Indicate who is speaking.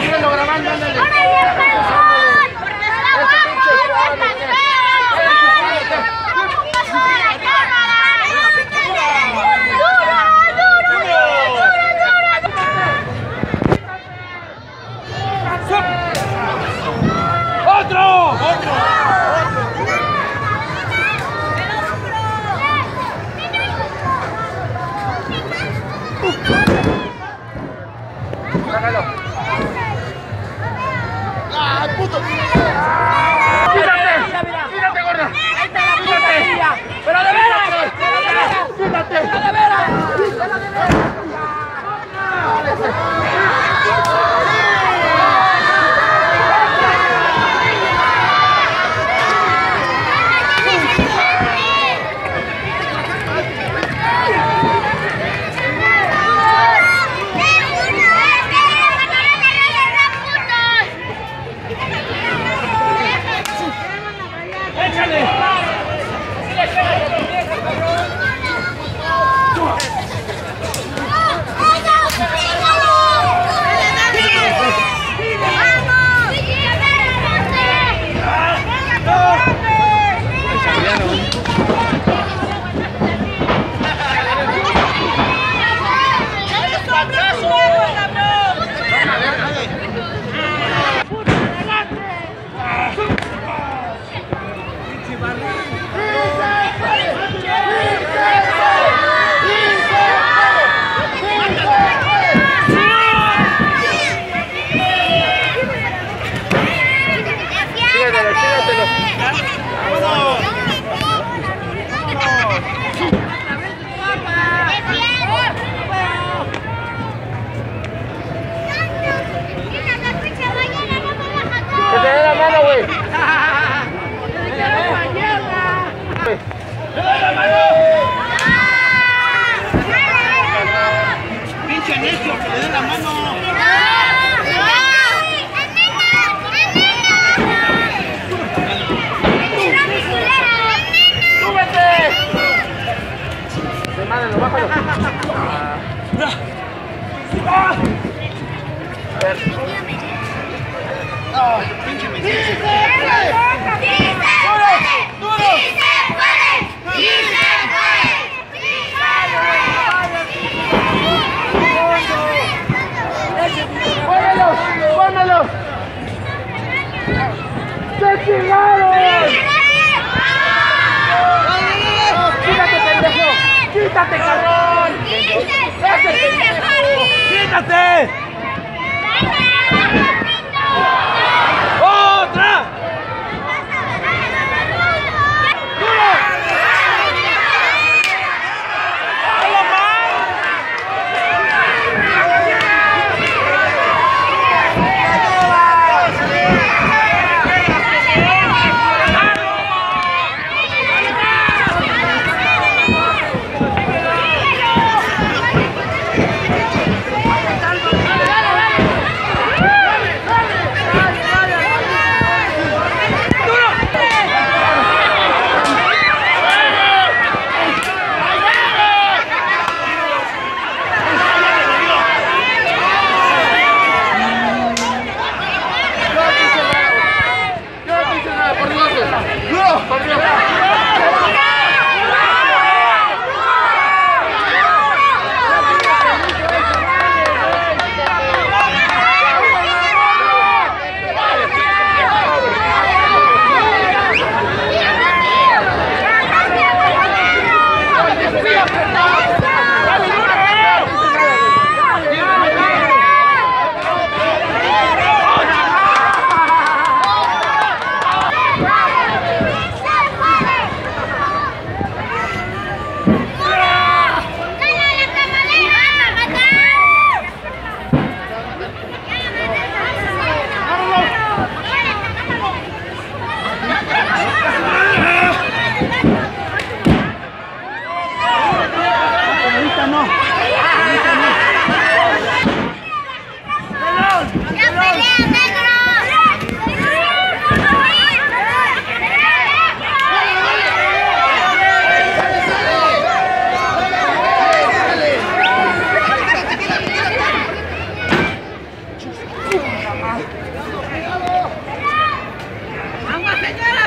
Speaker 1: ¡Síguelo grabando! ¡Le den la mano! ¡Pinche metiche!
Speaker 2: ¡Pónmelos! 勝て。Confia, señora!